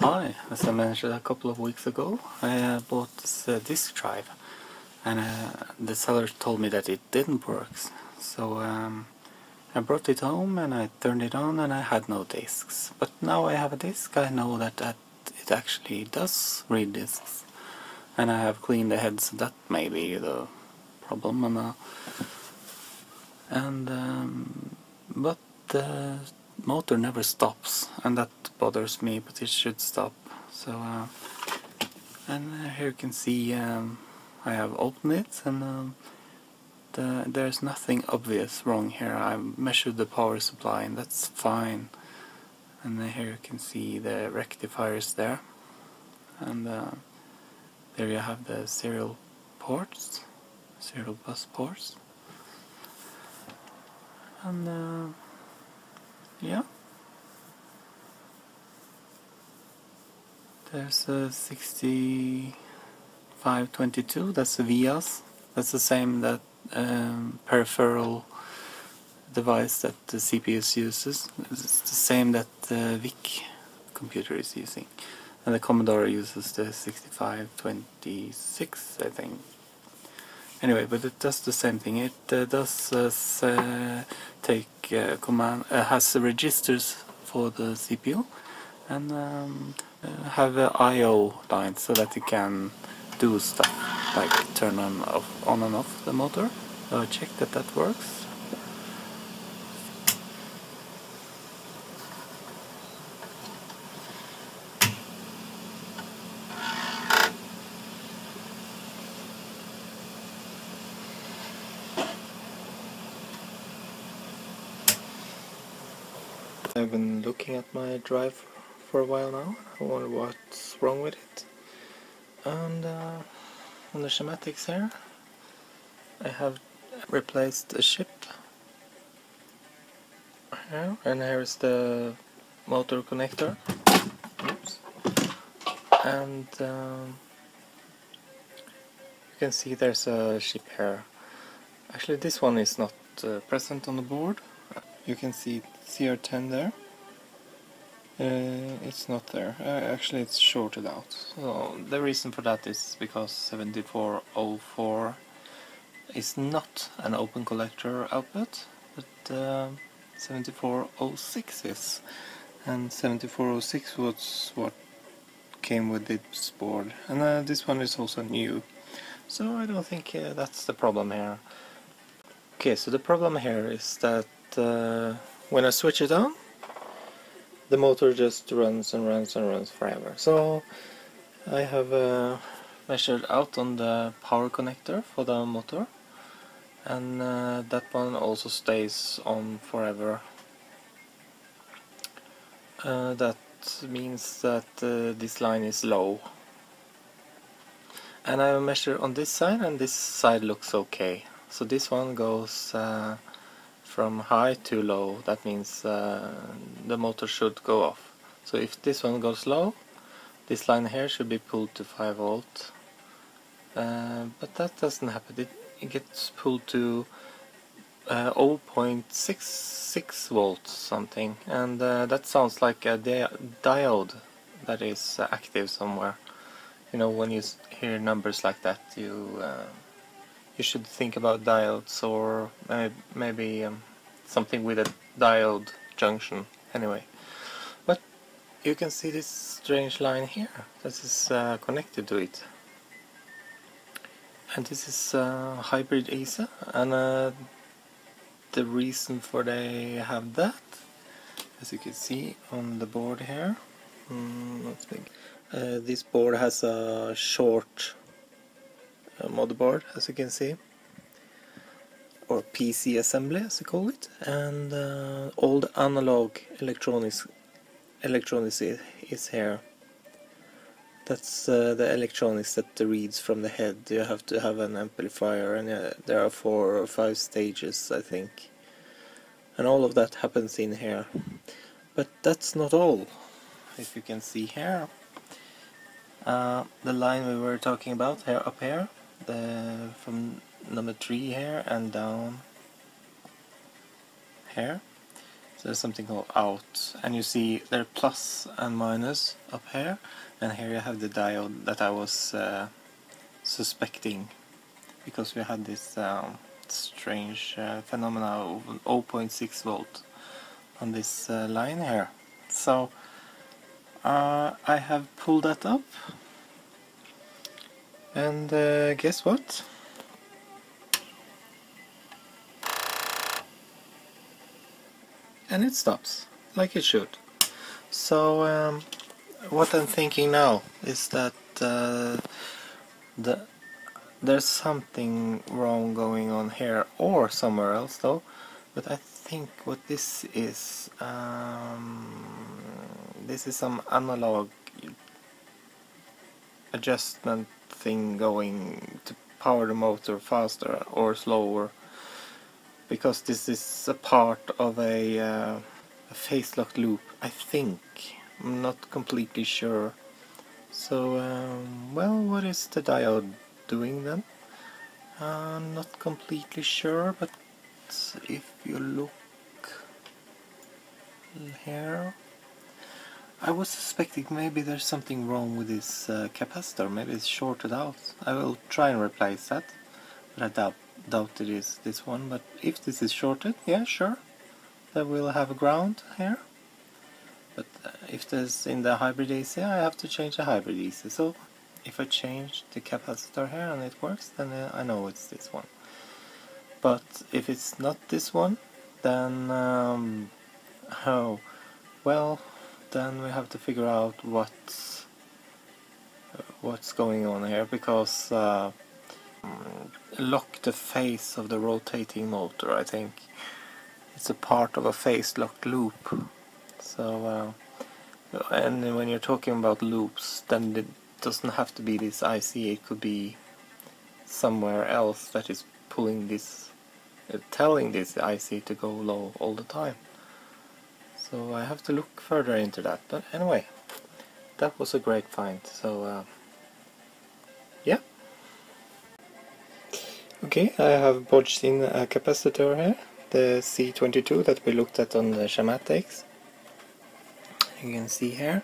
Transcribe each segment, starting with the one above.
Hi, as I mentioned a couple of weeks ago, I uh, bought this uh, disk drive and uh, the seller told me that it didn't work. So um, I brought it home and I turned it on and I had no disks. But now I have a disk, I know that, that it actually does read disks. And I have cleaned the head, so that may be the problem. And, uh, and um, but the motor never stops and that bothers me but it should stop. So uh, and uh, here you can see um, I have opened it and um, the, there's nothing obvious wrong here. I measured the power supply and that's fine. And here you can see the rectifiers there. And uh, there you have the serial ports serial bus ports. And uh, yeah There's a 6522, that's a VIAS. That's the same that um, peripheral device that the CPS uses. It's the same that the VIC computer is using. And the Commodore uses the 6526, I think. Anyway, but it does the same thing. It uh, does uh, take uh, command, uh, has registers for the CPU and um, uh, have I.O. line so that you can do stuff like turn on, off, on and off the motor. So check that that works. I've been looking at my drive for a while now. I wonder what's wrong with it. And uh, on the schematics here, I have replaced a ship here, and here's the motor connector. Oops. And um, you can see there's a ship here. Actually, this one is not uh, present on the board. You can see CR10 there. Uh, it's not there. Uh, actually, it's shorted out. So the reason for that is because 7404 is not an open collector output, but uh, 7406 is. And 7406 was what came with this board. And uh, this one is also new. So I don't think uh, that's the problem here. Okay, so the problem here is that uh, when I switch it on, the motor just runs and runs and runs forever. So I have uh, measured out on the power connector for the motor and uh, that one also stays on forever. Uh, that means that uh, this line is low. And I measure on this side and this side looks okay. So this one goes uh, from high to low that means uh, the motor should go off. So if this one goes low this line here should be pulled to 5 volt. Uh, but that doesn't happen. It, it gets pulled to uh, 0.66 volts something. And uh, that sounds like a di diode that is active somewhere. You know when you hear numbers like that you uh, you should think about diodes or maybe um, something with a diode junction anyway. But you can see this strange line here this is uh, connected to it. And this is uh, hybrid ASA and uh, the reason for they have that as you can see on the board here mm, uh, this board has a short uh, motherboard as you can see or PC assembly as we call it and uh, all the analog electronics electronics is here. That's uh, the electronics that reads from the head. You have to have an amplifier and uh, there are four or five stages I think. And all of that happens in here. But that's not all if you can see here. Uh, the line we were talking about here up here the from number 3 here and down here so there's something called out. And you see there are plus and minus up here and here you have the diode that I was uh, suspecting because we had this um, strange uh, phenomena of 0.6 volt on this uh, line here. So uh, I have pulled that up. And uh, guess what and it stops like it should. So um, what I'm thinking now is that uh, the there's something wrong going on here or somewhere else though. But I think what this is um, this is some analog adjustment thing going to power the motor faster or slower because this is a part of a, uh, a phase locked loop, I think. I'm not completely sure. So, um, well, what is the diode doing then? I'm not completely sure, but if you look here, I was suspecting maybe there's something wrong with this uh, capacitor, maybe it's shorted out. I will try and replace that, but I doubt doubt it is this one, but if this is shorted, yeah, sure, then we'll have a ground here. But uh, if there's in the hybrid IC, I have to change the hybrid IC. So if I change the capacitor here and it works, then uh, I know it's this one. But if it's not this one, then um, oh, well, then we have to figure out what's uh, what's going on here because. Uh, lock the phase of the rotating motor I think. It's a part of a phase locked loop. So uh, and when you're talking about loops then it doesn't have to be this IC it could be somewhere else that is pulling this uh, telling this IC to go low all the time. So I have to look further into that but anyway that was a great find. So uh, Okay, I have bodged in a capacitor here, the C22 that we looked at on the schematics. You can see here.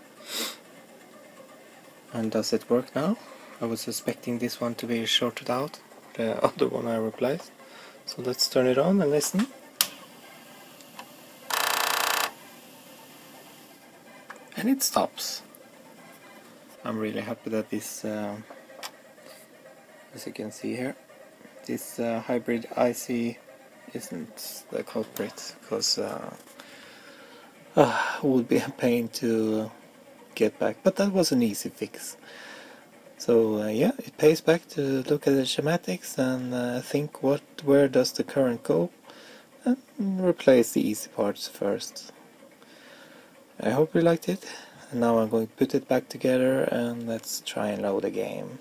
And does it work now? I was suspecting this one to be shorted out, the other one I replaced. So let's turn it on and listen. And it stops. I'm really happy that this, uh, as you can see here, this uh, hybrid IC isn't the culprit because uh, uh, it would be a pain to get back but that was an easy fix. So uh, yeah it pays back to look at the schematics and uh, think what where does the current go and replace the easy parts first. I hope you liked it. And now I'm going to put it back together and let's try and load the game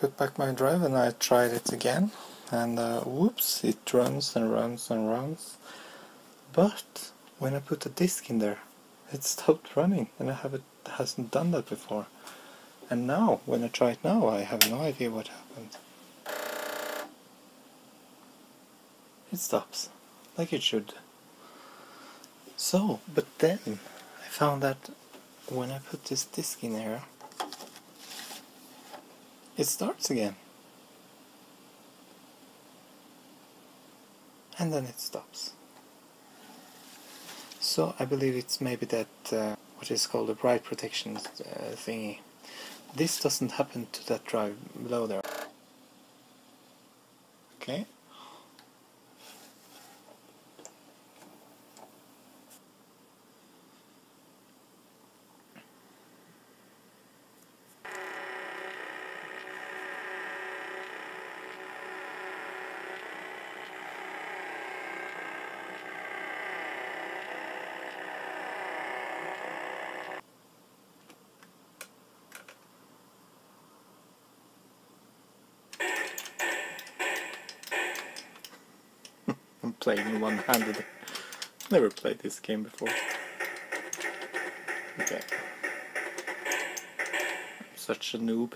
put back my drive and I tried it again and uh, whoops it runs and runs and runs. But when I put a disc in there it stopped running and I haven't hasn't done that before. And now when I try it now I have no idea what happened it stops like it should so but then I found that when I put this disc in here it starts again. And then it stops. So I believe it's maybe that uh, what is called a write protection uh, thingy. This doesn't happen to that drive below there. Okay. Playing one-handed. Never played this game before. Okay. I'm such a noob.